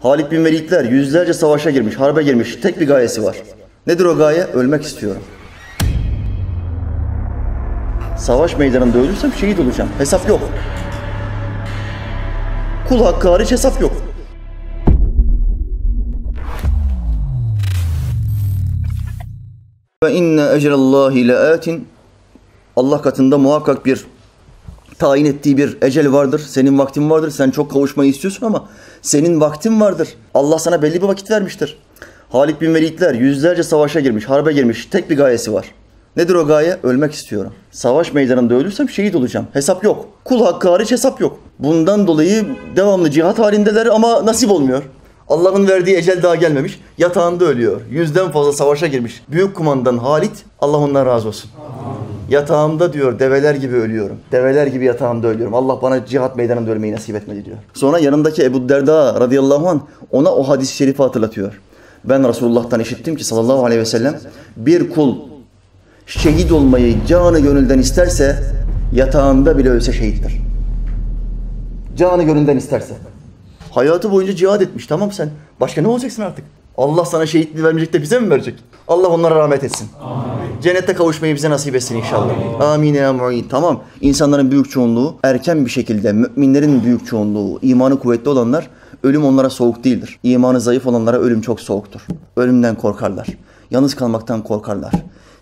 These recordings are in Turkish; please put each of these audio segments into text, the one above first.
Halid bin Velidler yüzlerce savaşa girmiş, harbe girmiş. Tek bir gayesi var. Nedir o gaye? Ölmek istiyorum. Savaş meydanında ölürsem şehit olacağım. Hesap yok. Kul hakkı hariç hesap yok. Ve inne ecelallahi leatin Allah katında muhakkak bir tayin ettiği bir ecel vardır. Senin vaktin vardır. Sen çok kavuşmayı istiyorsun ama senin vaktin vardır. Allah sana belli bir vakit vermiştir. Halid bin Velidler yüzlerce savaşa girmiş, harbe girmiş. Tek bir gayesi var. Nedir o gaye? Ölmek istiyorum. Savaş meydanında ölürsem şehit olacağım. Hesap yok. Kul hakkı hariç hesap yok. Bundan dolayı devamlı cihat halindeler ama nasip olmuyor. Allah'ın verdiği ecel daha gelmemiş. Yatağında ölüyor. Yüzden fazla savaşa girmiş. Büyük kumandan Halit, Allah ondan razı olsun. Yatağımda diyor develer gibi ölüyorum. Develer gibi yatağımda ölüyorum. Allah bana cihat meydanında ölmeyi nasip etmedi diyor. Sonra yanındaki Ebu Derda radıyallahu an ona o hadis-i şerifi hatırlatıyor. Ben Resulullah'tan işittim ki sallallahu aleyhi ve sellem bir kul şehit olmayı canı gönülden isterse yatağında bile ölse şehittir. Canı gönülden isterse. Hayatı boyunca cihad etmiş tamam sen. Başka ne olacaksın artık? Allah sana şehitliği vermeyecek de bize mi verecek? Allah onlara rahmet etsin. Cennette kavuşmayı bize nasip etsin inşallah. Amin ya mu'in. Tamam. İnsanların büyük çoğunluğu erken bir şekilde müminlerin büyük çoğunluğu imanı kuvvetli olanlar ölüm onlara soğuk değildir. İmanı zayıf olanlara ölüm çok soğuktur. Ölümden korkarlar. Yalnız kalmaktan korkarlar.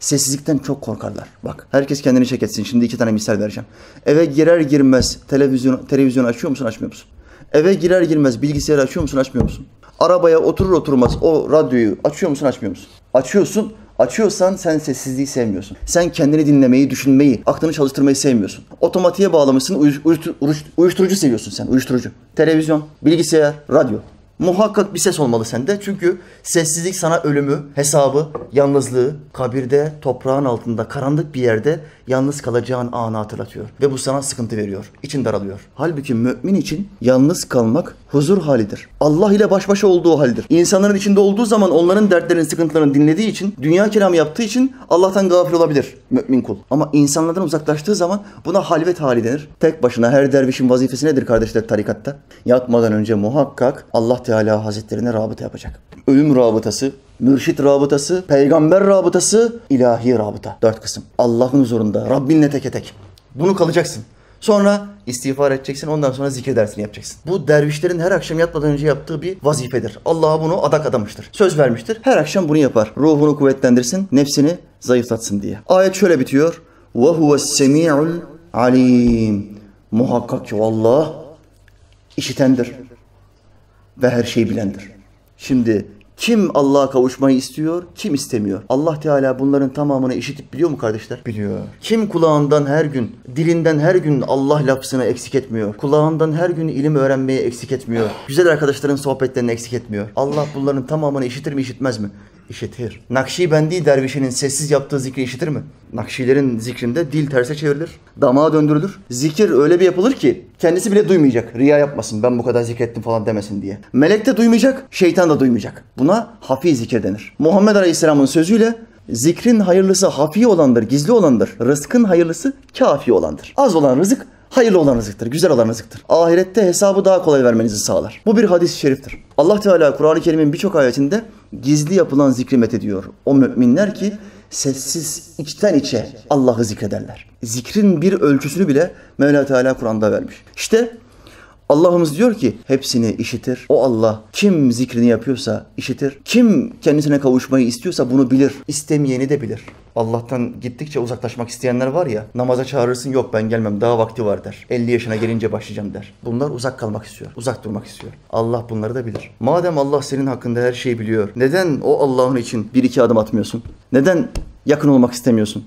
Sessizlikten çok korkarlar. Bak herkes kendini çek etsin. Şimdi iki tane misal vereceğim. Eve girer girmez televizyon televizyon açıyor musun açmıyor musun? Eve girer girmez bilgisayarı açıyor musun açmıyor musun? Arabaya oturur oturmaz o radyoyu açıyor musun açmıyor musun? Açıyorsun. Açıyorsan sen sessizliği sevmiyorsun. Sen kendini dinlemeyi, düşünmeyi, aklını çalıştırmayı sevmiyorsun. Otomatiğe bağlamışsın, uyuş- uyuş- uyuşturucu seviyorsun sen, uyuşturucu. Televizyon, bilgisayar, radyo. Muhakkak bir ses olmalı sende. Çünkü sessizlik sana ölümü, hesabı, yalnızlığı, kabirde, toprağın altında, karanlık bir yerde yalnız kalacağın anı hatırlatıyor. Ve bu sana sıkıntı veriyor. İçin daralıyor. Halbuki mümin için yalnız kalmak huzur halidir. Allah ile baş başa olduğu haldir. İnsanların içinde olduğu zaman onların dertlerini, sıkıntılarını dinlediği için, dünya kelamı yaptığı için Allah'tan gafil olabilir mümin kul. Ama insanlardan uzaklaştığı zaman buna halvet hali denir. Tek başına her dervişin vazifesi nedir kardeşler tarikatta? Yatmadan önce muhakkak Allah Teala Hazretlerine rabıta yapacak. Ölüm rabıtası, mürşit rabıtası, peygamber rabıtası, ilahi rabıta. Dört kısım. Allah'ın huzurunda, Rabbinle teke tek. Bunu kalacaksın. Sonra istiğfar edeceksin. Ondan sonra zikir dersini yapacaksın. Bu dervişlerin her akşam yatmadan önce yaptığı bir vazifedir. Allah'a bunu adak adamıştır. Söz vermiştir. Her akşam bunu yapar. Ruhunu kuvvetlendirsin, nefsini zayıflatsın diye. Ayet şöyle bitiyor. Ve huve's-semi'ul alim. Muhakkak ki Allah işitendir ve her şeyi bilendir. Şimdi kim Allah'a kavuşmayı istiyor, kim istemiyor? Allah Teala bunların tamamını işitip biliyor mu kardeşler? Biliyor. Kim kulağından her gün, dilinden her gün Allah lafzını eksik etmiyor? Kulağından her gün ilim öğrenmeyi eksik etmiyor? Güzel arkadaşların sohbetlerini eksik etmiyor? Allah bunların tamamını işitir mi, işitmez mi? İşitir. Nakşibendi dervişinin sessiz yaptığı zikri işitir mi? Nakşilerin zikrinde dil terse çevrilir, damağa döndürülür. Zikir öyle bir yapılır ki kendisi bile duymayacak. Riya yapmasın ben bu kadar zikrettim falan demesin diye. Melek de duymayacak, şeytan da duymayacak. Buna hafi zikir denir. Muhammed Aleyhisselam'ın sözüyle zikrin hayırlısı hafi olandır, gizli olandır. Rızkın hayırlısı kafi olandır. Az olan rızık hayırlı olan rızıktır, güzel olan rızıktır. Ahirette hesabı daha kolay vermenizi sağlar. Bu bir hadis-i şeriftir. Allah Teala Kur'an-ı Kerim'in birçok ayetinde gizli yapılan zikri methediyor. O müminler ki sessiz içten içe Allah'ı zikrederler. Zikrin bir ölçüsünü bile Mevla Teala Kur'an'da vermiş. İşte Allah'ımız diyor ki hepsini işitir. O Allah kim zikrini yapıyorsa işitir. Kim kendisine kavuşmayı istiyorsa bunu bilir. İstemeyeni de bilir. Allah'tan gittikçe uzaklaşmak isteyenler var ya namaza çağırırsın yok ben gelmem daha vakti var der. 50 yaşına gelince başlayacağım der. Bunlar uzak kalmak istiyor. Uzak durmak istiyor. Allah bunları da bilir. Madem Allah senin hakkında her şeyi biliyor. Neden o Allah'ın için bir iki adım atmıyorsun? Neden yakın olmak istemiyorsun?